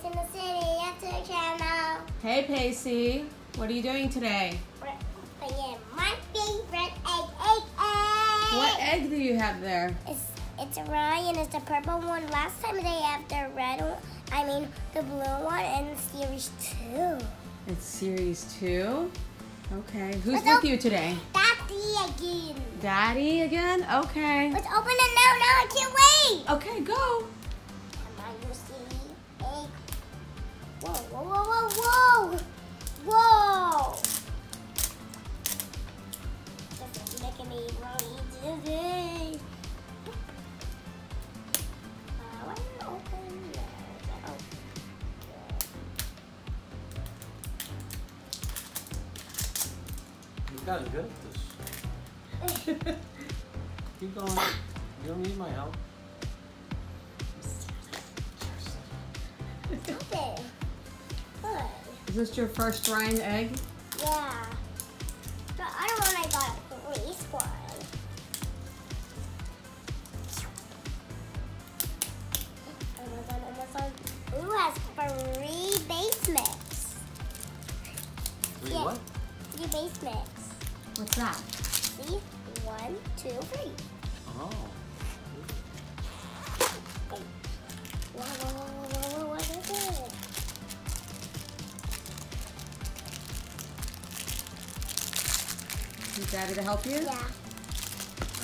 Pacie in the City YouTube channel. Hey, Pacie. What are you doing today? We're playing my favorite egg, egg, egg. What egg do you have there? It's, it's Ryan. It's the purple one. Last time they have the red one. I mean, the blue one in series two. It's series two. Okay. Who's Let's with you today? Daddy again. Daddy again? Okay. Let's open it now. Now I can't wait. You've good at this. Keep going. You don't need my help. Stop it. Good. Is this your first Ryan egg? Yeah. But I don't I got a three squad. My god, my god. Ooh, has three base mix. Wait, Yeah. what? Three base mix. What's that? See? One, two, three. Oh. Whoa, whoa, whoa, whoa, whoa, what is it? Daddy to help you? Yeah.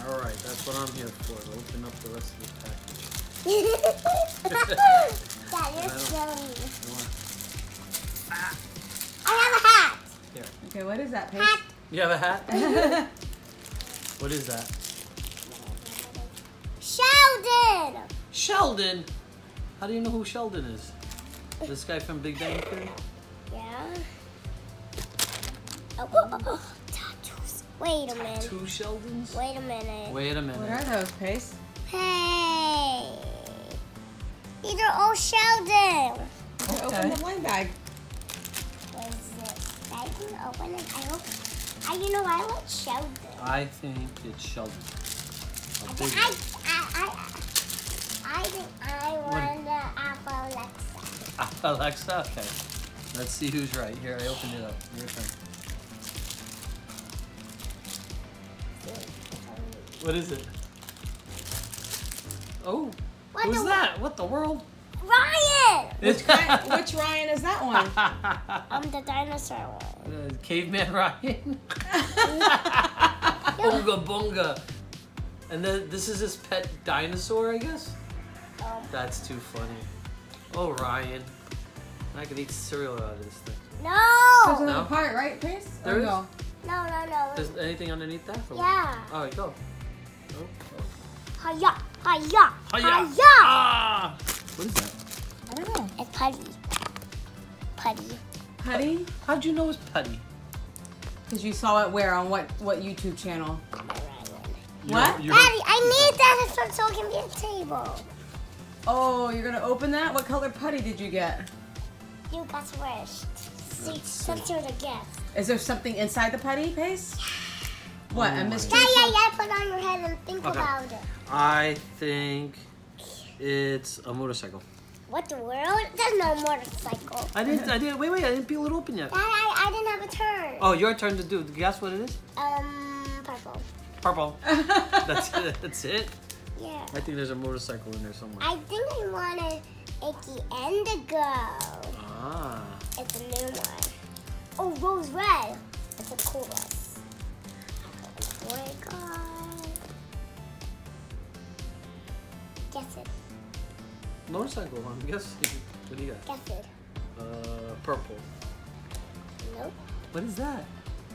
All right, that's what I'm here for. to Open up the rest of the package. that is I don't- silly. You I have a hat. Here. Okay, what is that, Pace? Hat. You have a hat? what is that? Sheldon. Sheldon. How do you know who Sheldon is? This guy from Big Bang Theory? Yeah. Oh, oh, oh, oh. tattoos. Wait a minute. Two Sheldons? Wait a minute. Wait a minute. What are those, Pace? Hey. These are all Sheldon. Okay. Open the blind bag. What is it? I can open it. I hope. I, you know, I like Sheldon. I think it's Sheldon. I, I. I, I, I think I want the Apple Alexa. Alexa? Okay. Let's see who's right. Here, I opened it up. Your turn. What is it? Oh, What who's that? What the world? Ryan! Which Ryan, which Ryan is that one? I'm the dinosaur one. Uh, Caveman Ryan. Bunga bunga. And then this is his pet dinosaur, I guess? Um, That's too funny. Oh, Ryan. I could eat cereal out of this thing. There's no! another No? part, right, Pace? There Or is? no? No, no, no. There's anything underneath that? Or- Yeah. All right, go. Oh, oh. Hiya, hiya, Hiya! hiya. Ah! What is that? I don't know. It's putty. Putty. Putty? How'd you know it's putty? Because you saw it where? On what, what YouTube channel? By Ryan. What? You're- Daddy, I need that so, so it can be a table. Oh, you're gonna open that? What color putty did you get? You got first. See, Let's some see. sort of gift. Is there something inside the putty, Pace? What, Oh a my mystery? Yeah, yeah, yeah. Put it on your head and think Okay. about it. I think it's a motorcycle. What the world? There's no motorcycle. I didn't. I didn't. Wait, wait. I didn't peel it open yet. Dad, I, I didn't have a turn. Oh, your turn to do. Guess what it is? Um, purple. Purple. That's it. That's it. Yeah. I think there's a motorcycle in there somewhere. I think I want wanted Icky Indigo. Ah. It's a new one. Oh, rose red. It's a cool one. Oh my god. Guess it. Motorcycle. I'm guessing. What do you got? Guess it. Uh, purple. Nope. What is that?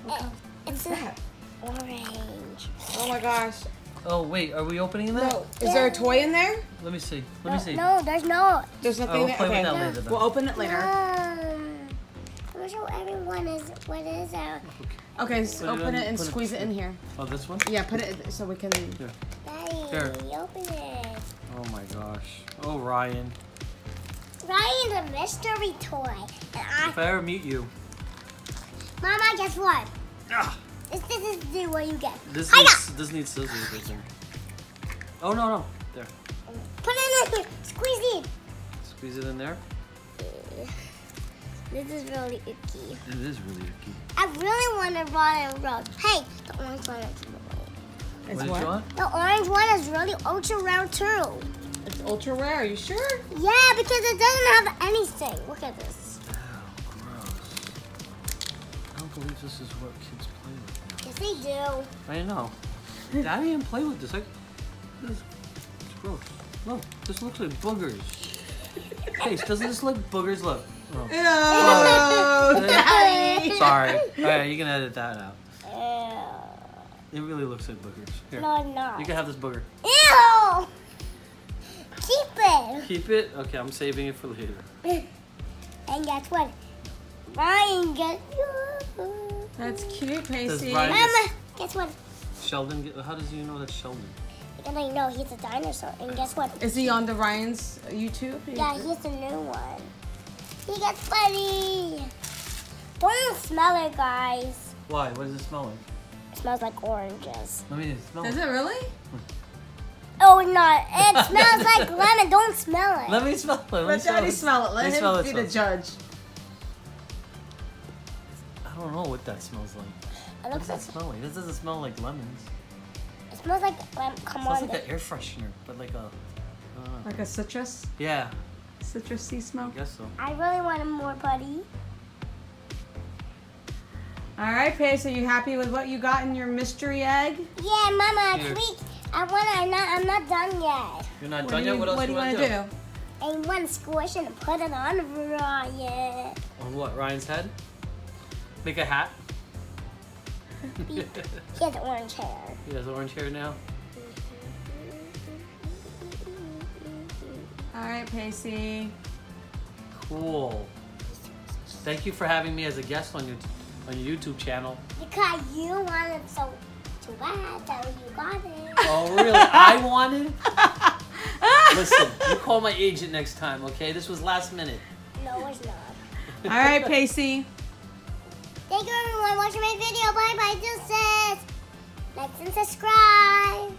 It- it's that? orange. Oh my gosh. Oh wait, are we opening that? No. Is there a toy in there? Let me see. Let me see. No, there's not. There's Oh, nothing we'll there. play okay. with that later. Then. We'll open it later. Um, I'm gonna show everyone is what is it. Okay, so Put it open it and put it- squeeze it in here. Oh, this one? Yeah, put it so we can. Daddy, Here. open it. Oh my gosh. Oh Ryan. Ryan's a mystery toy. And I, If I ever meet you. Mama, guess what? Ah, This, this is the what you get. this Hiya! needs this needs scissors, I think. Oh no no. There. Put it in here. Squeeze it. Squeeze it in there. This is really icky. It is really icky. I really want to run and roll. Hey, the orange one is really. It's what what? The orange one is really ultra round too. It's ultra rare. Are you sure? Yeah, because it doesn't have anything. Look at this. Ew, gross. I don't believe this is what kids play with Yes, they do. I know. Daddy didn't play with this. Like, this is gross. Look, this looks like boogers. Case, doesn't this look boogers? Look. Oh. Ew, Sorry. Alright, you can edit that out. Ew. It really looks like boogers. Here. No, not. You can have this booger. Ew! Keep it. Keep it? Okay, I'm saving it for later. And guess what? Ryan gets That's cute, Pacie. Ryan- Mama, guess what? Sheldon, get- how does you know that's Sheldon? Because I know he's a dinosaur. And guess what? Is he on the Ryan's YouTube? Yeah, he's the new one. He gets funny. Don't smell it, guys. Why? What does it smell like? It smells like oranges. Let me smell Does it. it really? Oh, not. It smells like lemon. Don't smell it. Let me smell it. Let Let smell Daddy it. smell it. Let me him smell it be the first. judge. I don't know what that smells like. It What does like that smell like? This doesn't smell like lemons. it smells like lemon. Come It smells on. like an air freshener, but like a. Uh, Like a citrus, yeah, citrusy I smell. guess so. I really want more putty. All right, Pace, are you happy with what you got in your mystery egg? Yeah, Mama, Here. tweak. I wanna. I'm not. I'm not done yet. You're not What done do yet? you, What else what do you you want want to to do? do? I want to squish and put it on Ryan. On what? Ryan's head? Make a hat? He has orange hair. he has orange hair now. All right, Pacie. Cool. Thank you for having me as a guest on your on your YouTube channel. Because you wanted so too bad, so you got it. Oh, really? I wanted. Listen, you call my agent next time, okay? This was last minute. No, it's not. All right, Pacie. Thank you everyone watching my video. Bye bye, deuces. Like and subscribe.